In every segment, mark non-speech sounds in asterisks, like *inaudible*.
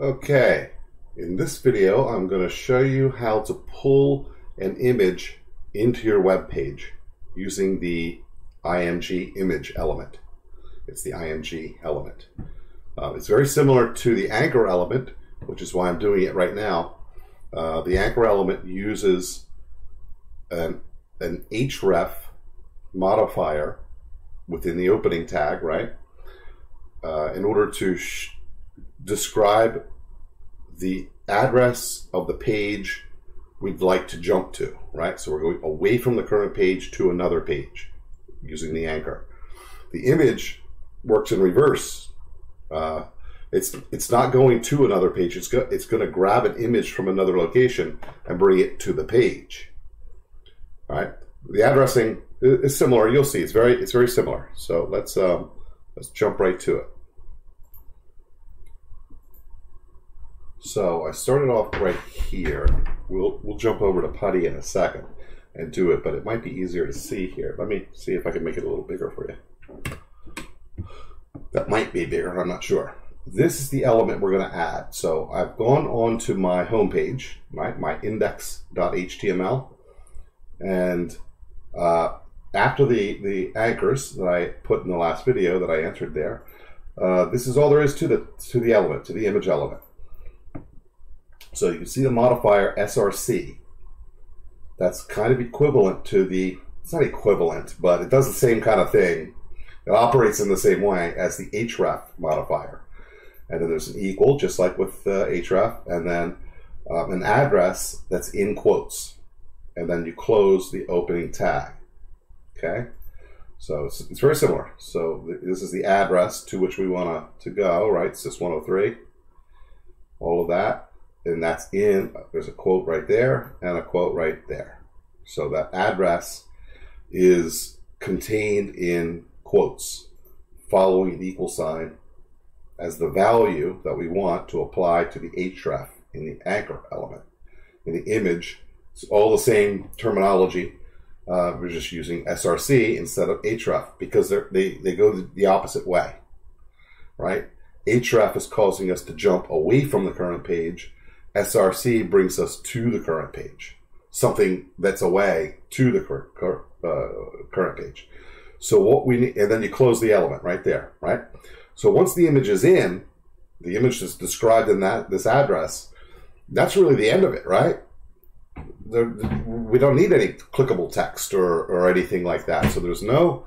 Okay, in this video I'm going to show you how to pull an image into your web page using the IMG image element. It's the IMG element. Uh, it's very similar to the anchor element, which is why I'm doing it right now. Uh, the anchor element uses an, an href modifier within the opening tag, right? Uh, in order to describe the address of the page we'd like to jump to, right? So we're going away from the current page to another page using the anchor. The image works in reverse. Uh, it's it's not going to another page. It's go, it's going to grab an image from another location and bring it to the page. All right. The addressing is similar. You'll see it's very it's very similar. So let's um, let's jump right to it. So I started off right here. We'll we'll jump over to PuTTY in a second and do it, but it might be easier to see here. Let me see if I can make it a little bigger for you. That might be bigger, I'm not sure. This is the element we're going to add. So I've gone on to my home page, my, index.html, and uh, after the, the anchors that I put in the last video that I answered there, uh, this is all there is to the to the element, to the image element. So you can see the modifier SRC. That's kind of equivalent to the, it's not equivalent, but it does the same kind of thing. It operates in the same way as the href modifier. And then there's an equal, just like with uh, href, and then um, an address that's in quotes. And then you close the opening tag. Okay? So it's, it's very similar. So th this is the address to which we want to go, right? Sys 103. All of that and that's in, there's a quote right there and a quote right there. So that address is contained in quotes following an equal sign as the value that we want to apply to the href in the anchor element. In the image, it's all the same terminology. Uh, we're just using SRC instead of href because they they go the opposite way, right? href is causing us to jump away from the current page SRC brings us to the current page, something that's away to the cur- cur- uh, current page. So what we need, and then you close the element right there, right? So once the image is in, the image is described in that this address. That's really the end of it, right? There, we don't need any clickable text or, or anything like that. So there's no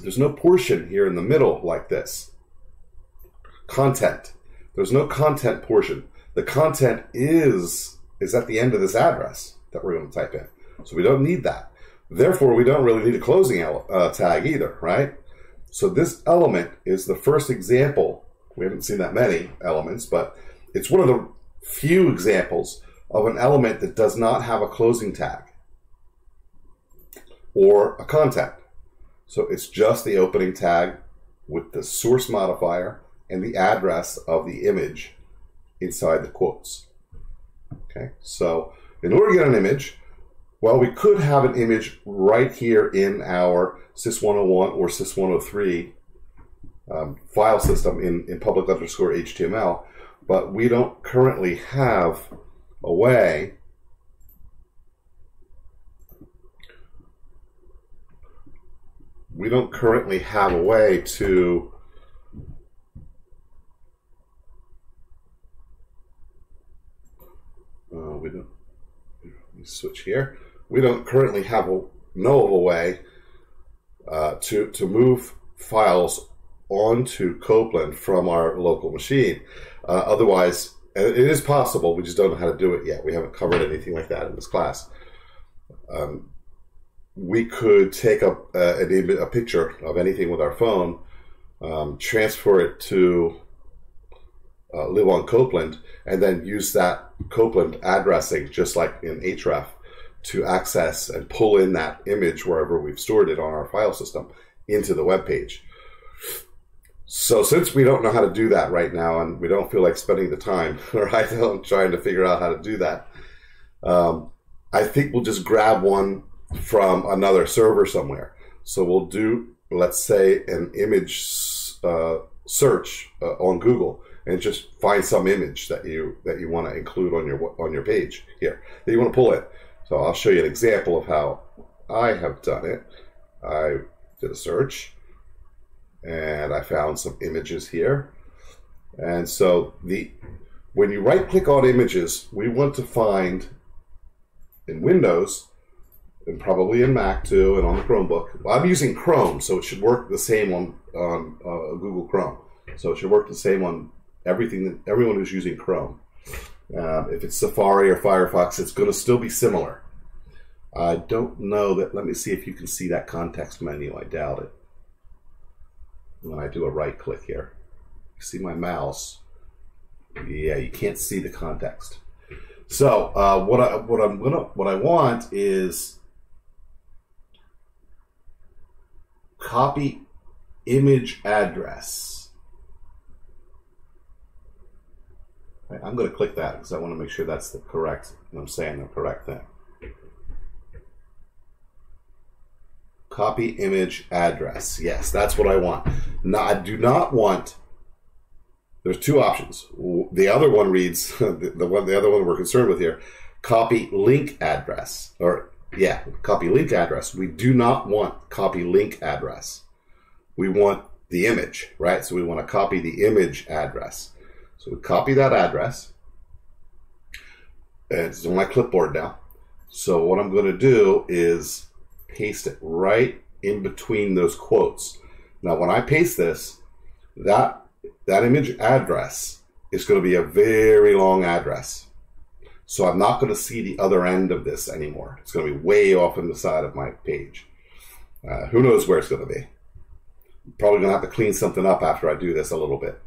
there's no portion here in the middle like this. Content. There's no content portion. The content is is at the end of this address that we're going to type in. So we don't need that. Therefore, we don't really need a closing uh, tag either, right? So this element is the first example. We haven't seen that many elements, but it's one of the few examples of an element that does not have a closing tag or a content. So it's just the opening tag with the source modifier and the address of the image inside the quotes. Okay, so in order to get an image, well, we could have an image right here in our sys101 or sys103 um, file system in, in public underscore HTML, but we don't currently have a way we don't currently have a way to Uh, we don't. switch here. We don't currently have a know of a way uh, to to move files onto Copland from our local machine. Uh, otherwise, it is possible. We just don't know how to do it yet. We haven't covered anything like that in this class. Um, we could take a, a, a, picture of anything with our phone, um, transfer it to uh, live on Copland, and then use that Copland addressing, just like in href, to access and pull in that image wherever we've stored it on our file system into the web page. So since we don't know how to do that right now, and we don't feel like spending the time *laughs* right on trying to figure out how to do that, um, I think we'll just grab one from another server somewhere. So we'll do, let's say, an image uh, search uh, on Google and just find some image that you that you want to include on your on your page here that you want to pull in. So I'll show you an example of how I have done it. I did a search and I found some images here. And so the when you right click on images, we want to find in Windows and probably in Mac too, and on the Chromebook. Well, I'm using Chrome, so it should work the same on on uh, Google Chrome. So it should work the same on everything that everyone who's using Chrome. Uh, if it's Safari or Firefox, it's going to still be similar. I don't know that. Let me see if you can see that context menu. I doubt it. When I do a right click here, you see my mouse. Yeah, you can't see the context. So uh, what I what I'm gonna what I want is copy image address. I'm going to click that because I want to make sure that's the correct. I'm saying the correct thing. Copy image address. Yes, that's what I want. Now, I do not want. There's two options. The other one reads *laughs* the one. The other one we're concerned with here. Copy link address, or yeah, copy link address. We do not want copy link address. We want the image, right? So we want to copy the image address. So we copy that address. And it's on my clipboard now. So what I'm going to do is paste it right in between those quotes. Now, when I paste this, that that image address is going to be a very long address. So I'm not going to see the other end of this anymore. It's going to be way off in the side of my page. Uh, who knows where it's going to be? Probably to have to clean something up after I do this a little bit.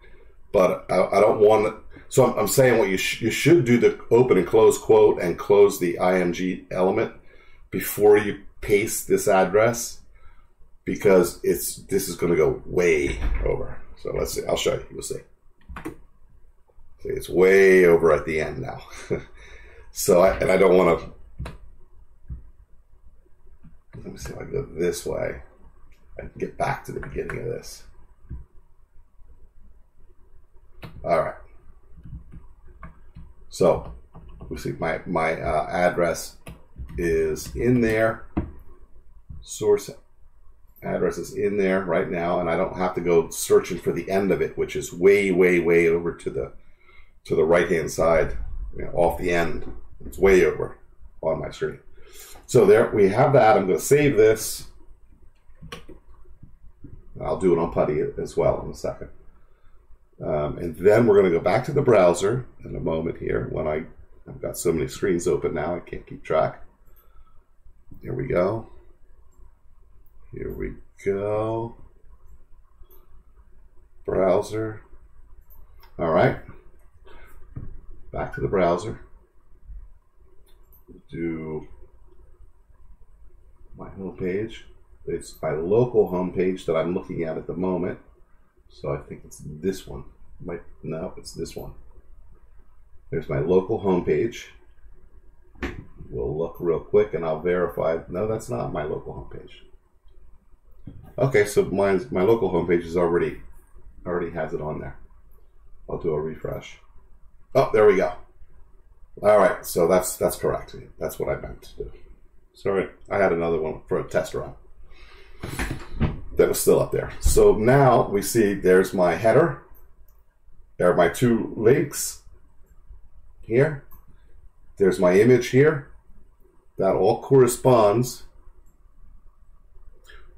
But I, I don't want. So I'm, I'm saying what you sh- you should do the open and close quote and close the img element before you paste this address because it's this is going to go way over. So let's see. I'll show you. You'll see. See, it's way over at the end now. *laughs* so I, and I don't want to. Let me see if I go this way. Can get back to the beginning of this. All right. So we see my my uh, address is in there source address is in there right now, and I don't have to go searching for the end of it, which is way, way, way over to the to the right hand side, you know, off the end. It's way over on my screen. So there we have that. I'm going to save this. I'll do it on Putty as well in a second. Um, and then we're going to go back to the browser in a moment here when I, I've got so many screens open now, I can't keep track. Here we go. Here we go. Browser. All right. Back to the browser. Do my home page. It's my local homepage that I'm looking at at the moment. So I think it's this one. Might no, it's this one. There's my local homepage. We'll look real quick and I'll verify. No, that's not my local homepage. Okay, so mine's my local homepage is already already has it on there. I'll do a refresh. Oh, there we go. All right, so that's that's correct. That's what I meant to do. Sorry, I had another one for a test run that was still up there. So now we see there's my header. There are my two links here. There's my image here. That all corresponds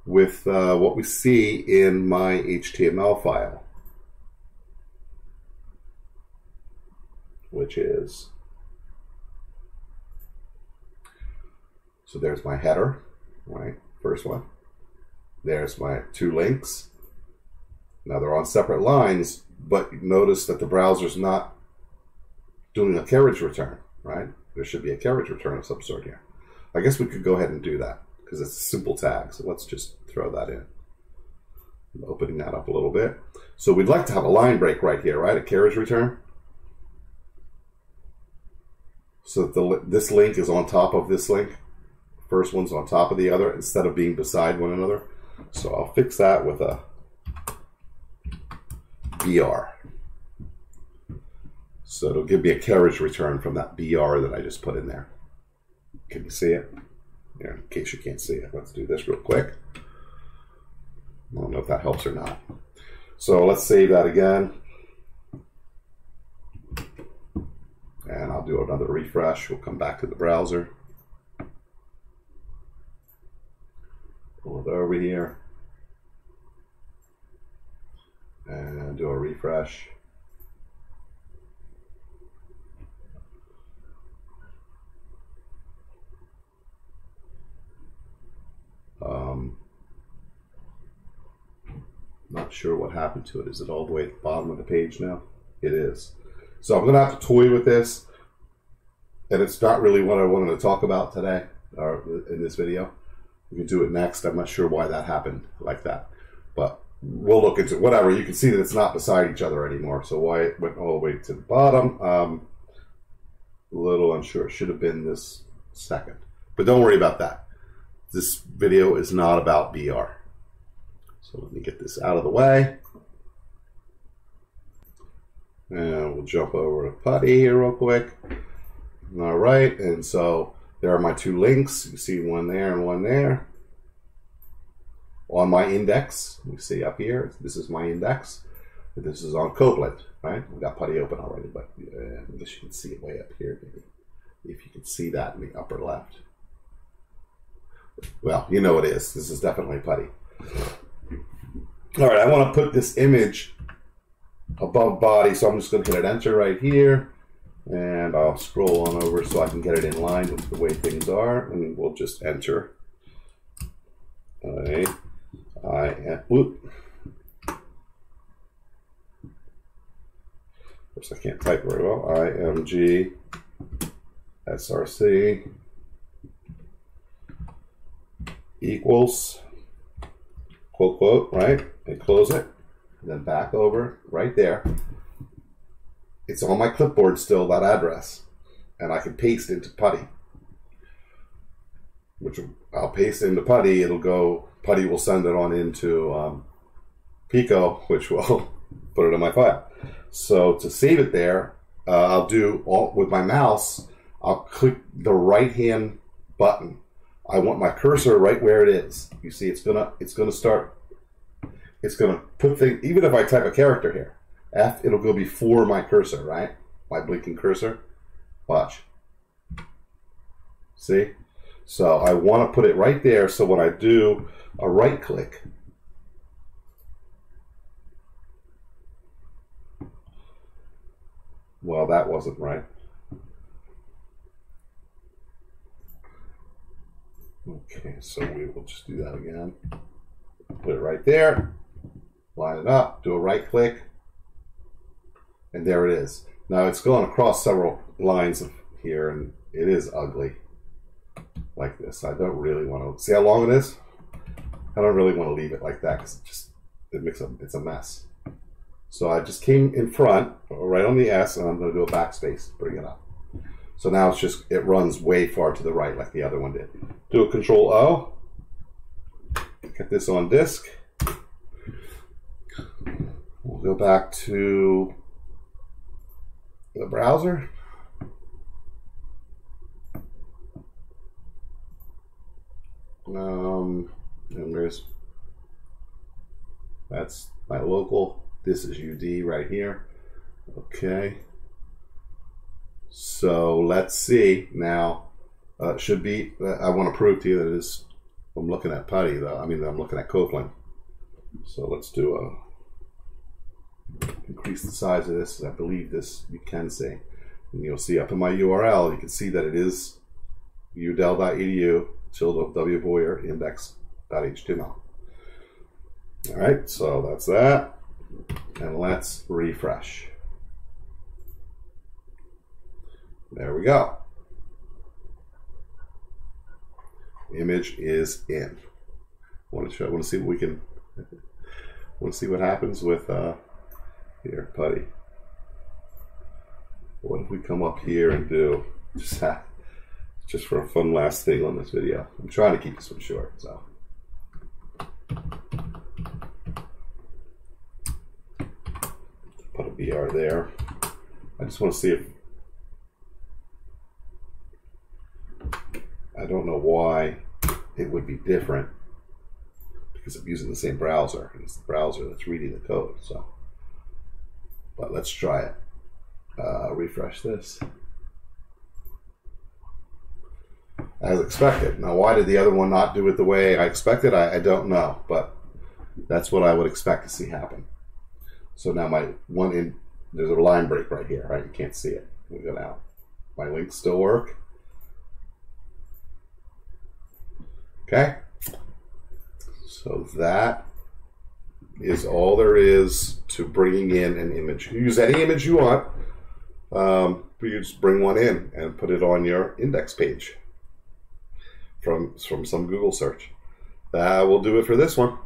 with uh, what we see in my HTML file, which is so there's my header, right? First one. There's my two links. Now they're on separate lines, but notice that the browser's not doing a carriage return, right? There should be a carriage return of some sort here. I guess we could go ahead and do that because it's a simple tag. So let's just throw that in. I'm opening that up a little bit. So we'd like to have a line break right here, right? A carriage return. So the, this link is on top of this link. First one's on top of the other instead of being beside one another. So I'll fix that with a BR. So it'll give me a carriage return from that BR that I just put in there. Can you see it? Yeah, in case you can't see it, let's do this real quick. I don't know if that helps or not. So let's save that again. And I'll do another refresh. We'll come back to the browser. Pull it over here. And do a refresh. Um, not sure what happened to it. Is it all the way at the bottom of the page now? It is. So I'm going to have to toy with this. And it's not really what I wanted to talk about today or in this video. We can do it next. I'm not sure why that happened like that. But we'll look into it. Whatever. You can see that it's not beside each other anymore. So why it went all the way to the bottom, um, a little unsure. Should have been this second. But don't worry about that. This video is not about BR. So let me get this out of the way. And we'll jump over to Putty here real quick. All right, and so there are my two links. You see one there and one there. On my index, you see up here, this is my index. This is on Copland, right? We've got Putty open already, but uh, guess you can see it way up here, maybe. If you can see that in the upper left. Well, you know it is. This is definitely Putty. All right, I want to put this image above body, so I'm just going to hit enter right here. And I'll scroll on over so I can get it in line with the way things are. And we'll just enter. Right. I am, whoop. Of course, I can't type very well. IMG SRC equals quote quote right and close it and then back over right there it's on my clipboard still that address and I can paste into putty which I'll paste into putty it'll go putty will send it on into um, Pico which will *laughs* put it in my file so to save it there uh, I'll do all with my mouse I'll click the right hand button I want my cursor right where it is. You see, it's gonna it's gonna start. It's gonna put things. Even if I type a character here, F, it'll go before my cursor, right? My blinking cursor. Watch. See? So I want to put it right there. So when I do a right click, well, that wasn't right. Okay, so we will just do that again. Put it right there, line it up, do a right click, and there it is. Now it's going across several lines of here, and it is ugly like this. I don't really want to see how long it is. I don't really want to leave it like that because it just it makes a it's a mess. So I just came in front, right on the S, and I'm going to do a backspace, bring it up. So now it's just, it runs way far to the right like the other one did. Do a control O. Get this on disk. We'll go back to the browser. Um, and there's, that's my local. This is UD right here. Okay. So let's see now. Uh, should be. I want to prove to you that it is. I'm looking at Putty though. I mean, I'm looking at Copland. So let's do a increase the size of this. I believe this you can see. And you'll see up in my URL, you can see that it is udel.edu tilde w boyer index.html. All right, so that's that. And let's refresh. There we go. Image is in. I want to show. I want to see what we can. *laughs* want to see what happens with uh, here putty. What if we come up here and do just that, just for a fun last thing on this video? I'm trying to keep this one short, so. are there. I just want to see if I don't know why it would be different because I'm using the same browser. It's the browser that's reading the code. So, but let's try it. Uh, refresh this. As expected. Now, why did the other one not do it the way I expected? I, I don't know, but that's what I would expect to see happen. So now my one in there's a line break right here, right? You can't see it. We go down. My links still work. Okay. So that is all there is to bringing in an image. You use any image you want. Um, but you just bring one in and put it on your index page from from some Google search. That will do it for this one.